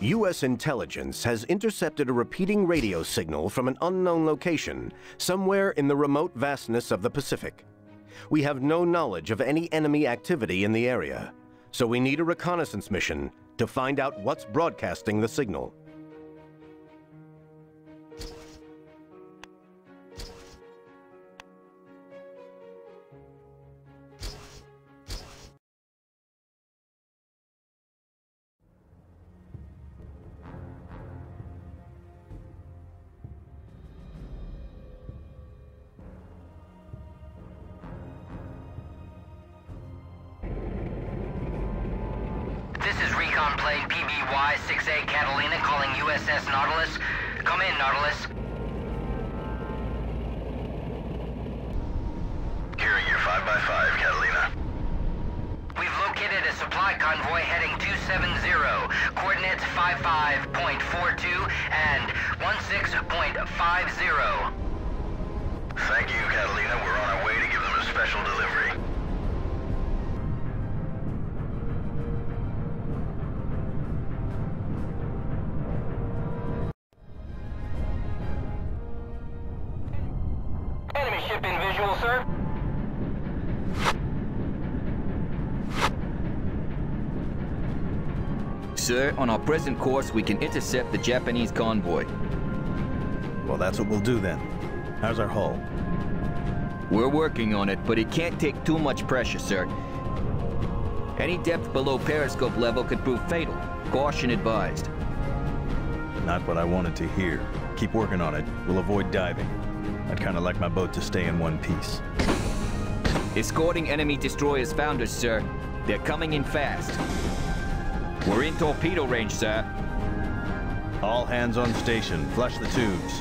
U.S. intelligence has intercepted a repeating radio signal from an unknown location, somewhere in the remote vastness of the Pacific. We have no knowledge of any enemy activity in the area, so we need a reconnaissance mission to find out what's broadcasting the signal. Recon Plane PBY-6A Catalina calling USS Nautilus. Come in, Nautilus. Hearing you 5x5, Catalina. We've located a supply convoy heading 270, coordinates 55.42 and 16.50. Thank you, Catalina. We're on our way to give them a special delivery. Enemy ship in visual, sir. Sir, on our present course, we can intercept the Japanese convoy. Well, that's what we'll do then. How's our hull? We're working on it, but it can't take too much pressure, sir. Any depth below periscope level could prove fatal. Caution advised. Not what I wanted to hear. Keep working on it. We'll avoid diving. I'd kind of like my boat to stay in one piece. Escorting enemy destroyers found us, sir. They're coming in fast. We're in torpedo range, sir. All hands on station. Flush the tubes.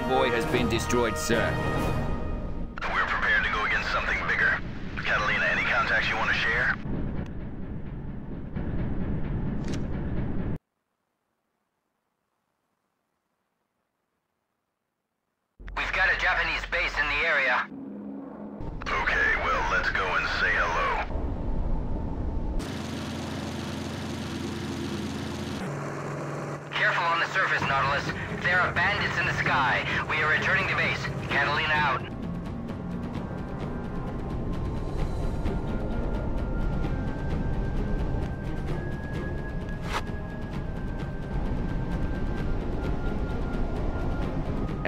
convoy has been destroyed, sir.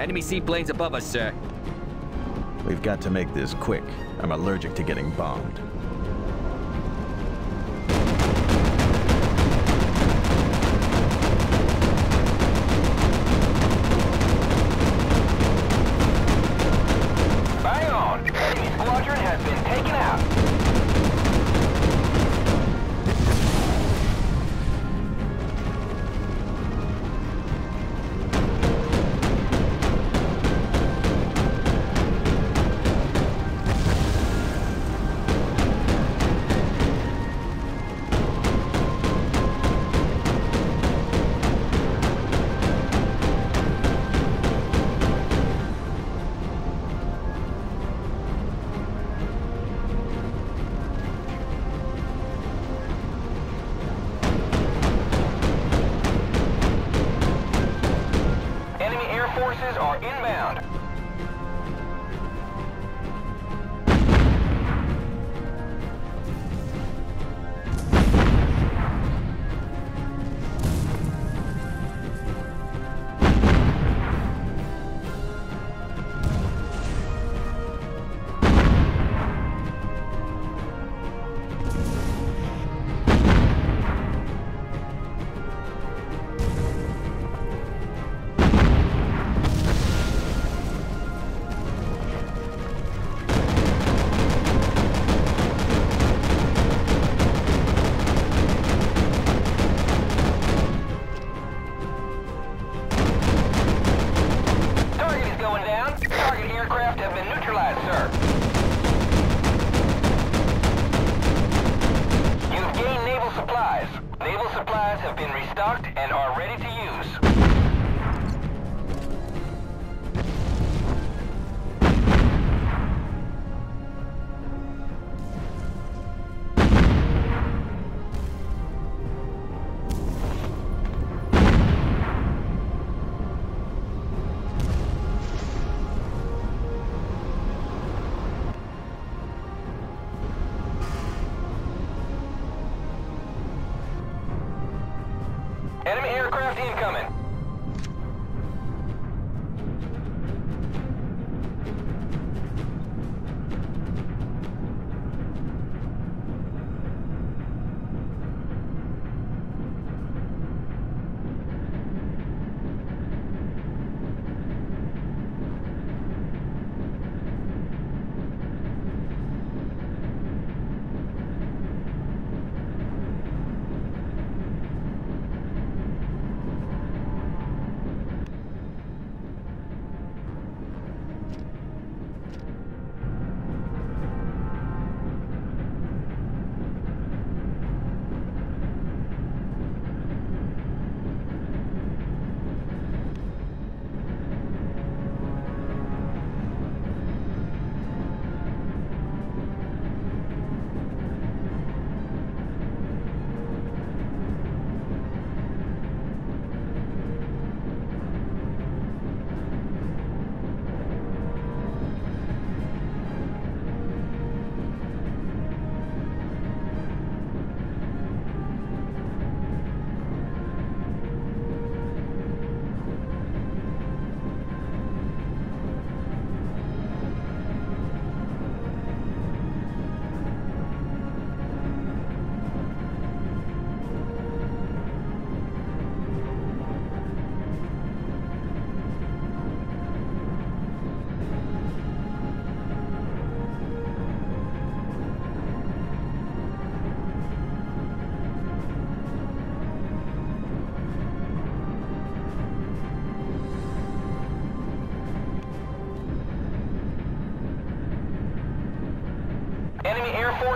Enemy seaplanes above us, sir. We've got to make this quick. I'm allergic to getting bombed.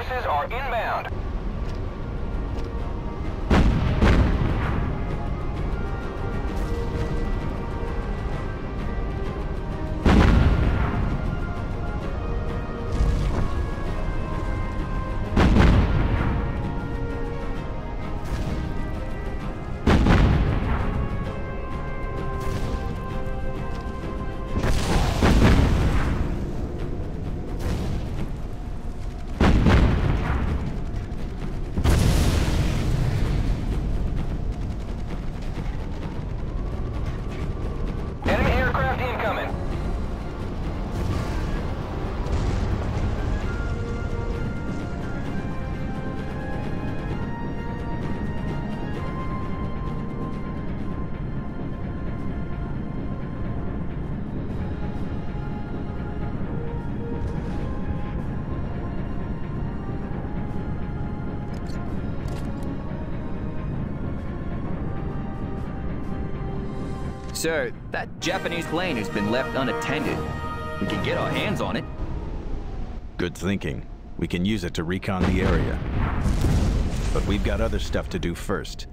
Forces are inbound. Sir, that Japanese plane has been left unattended. We can get our hands on it. Good thinking. We can use it to recon the area. But we've got other stuff to do first.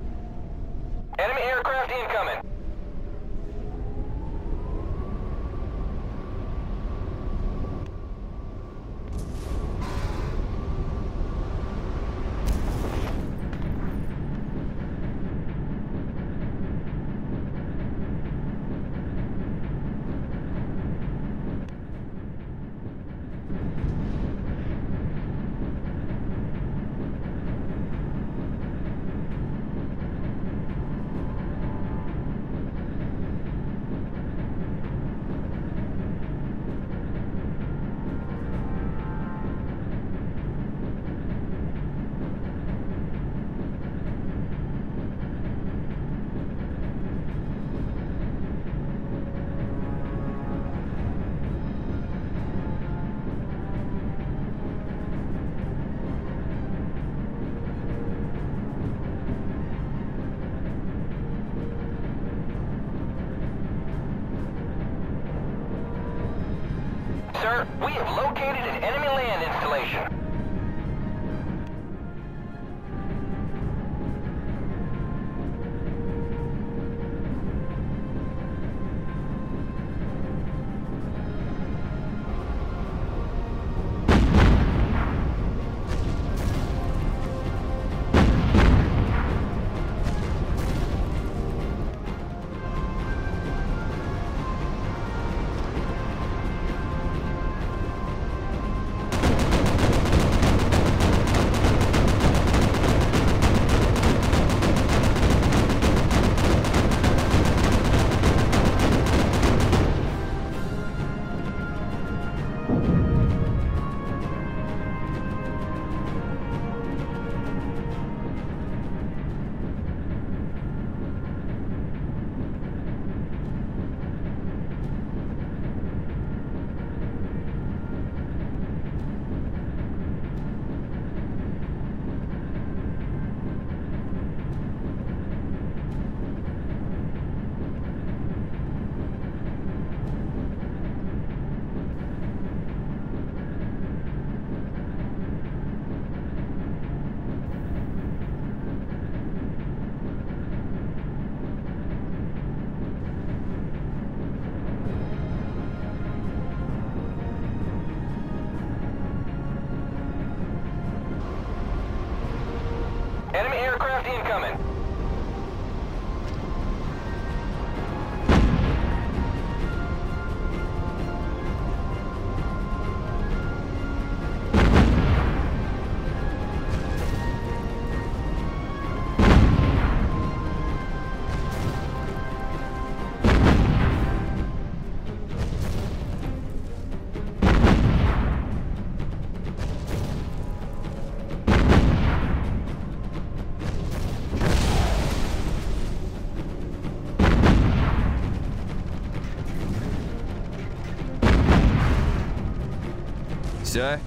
Sir,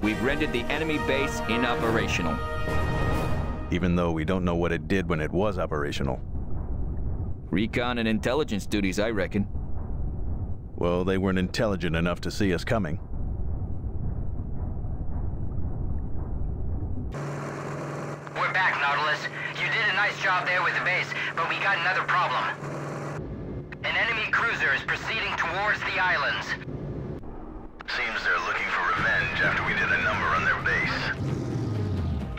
we've rendered the enemy base inoperational. Even though we don't know what it did when it was operational. Recon and intelligence duties, I reckon. Well, they weren't intelligent enough to see us coming. We're back, Nautilus. You did a nice job there with the base, but we got another problem. An enemy cruiser is proceeding towards the islands. Seems they're looking for revenge after we did a number on their base.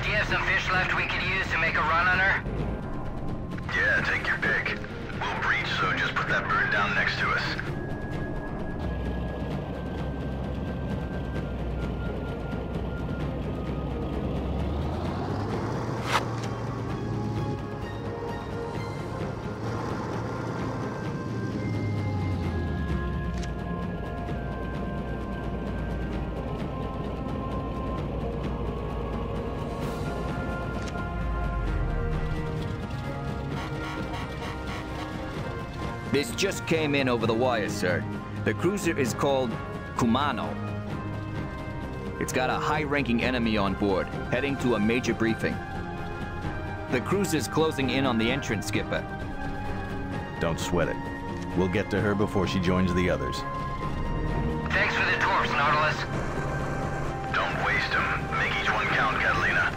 Do you have some fish left we could use to make a run on her? Yeah, take your pick. We'll breach, so just put that bird down next to us. This just came in over the wire, sir. The cruiser is called Kumano. It's got a high-ranking enemy on board, heading to a major briefing. The cruiser's closing in on the entrance, Skipper. Don't sweat it. We'll get to her before she joins the others. Thanks for the torps, Nautilus. Don't waste them. Make each one count, Catalina.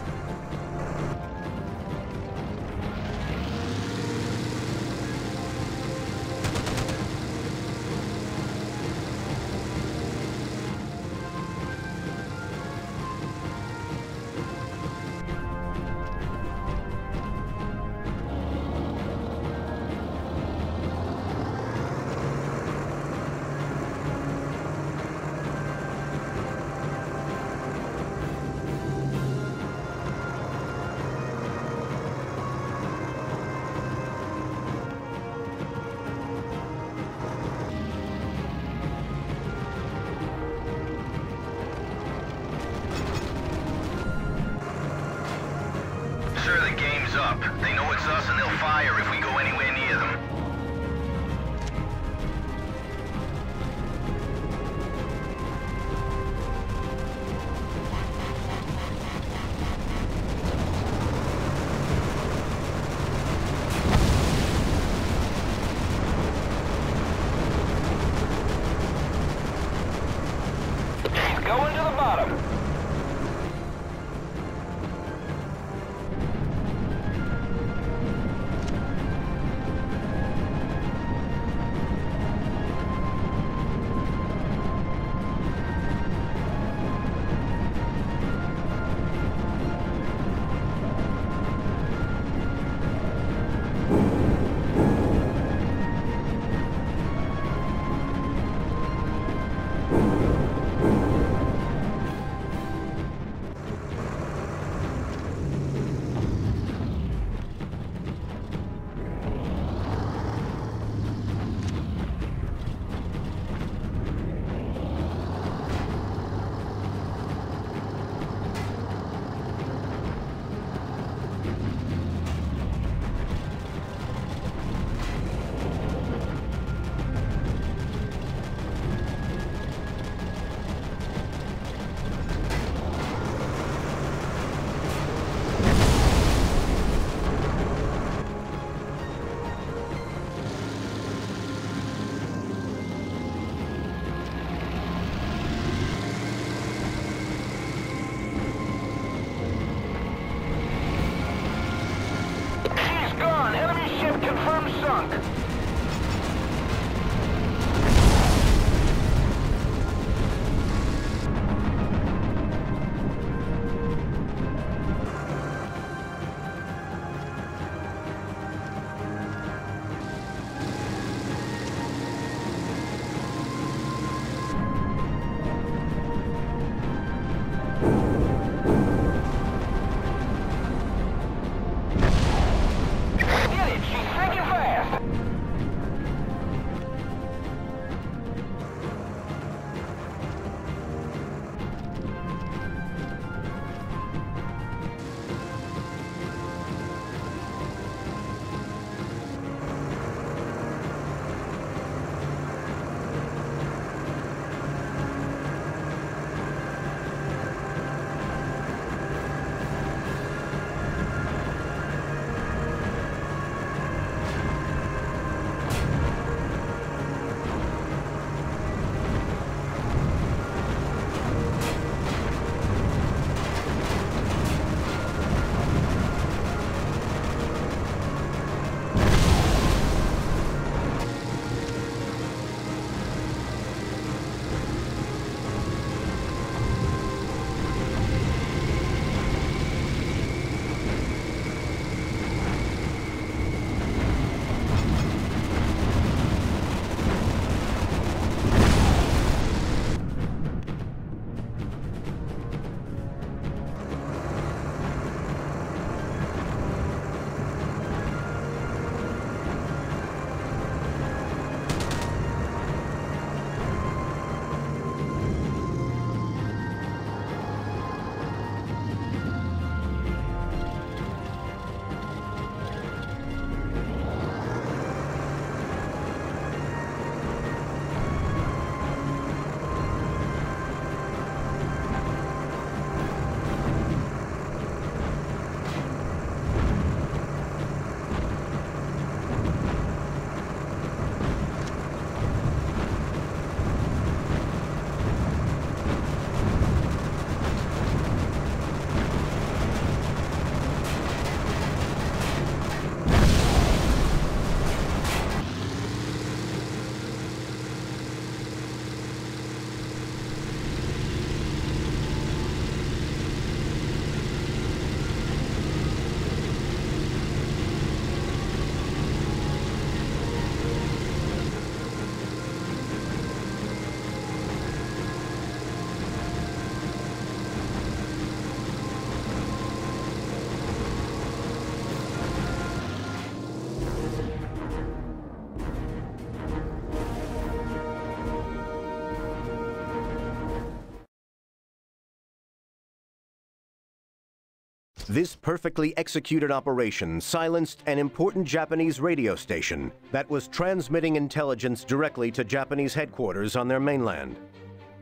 This perfectly executed operation silenced an important Japanese radio station that was transmitting intelligence directly to Japanese headquarters on their mainland.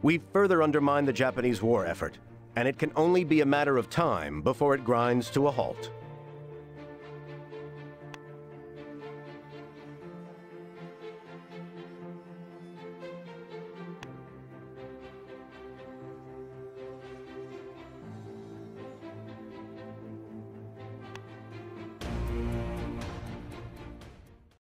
We've further undermined the Japanese war effort, and it can only be a matter of time before it grinds to a halt.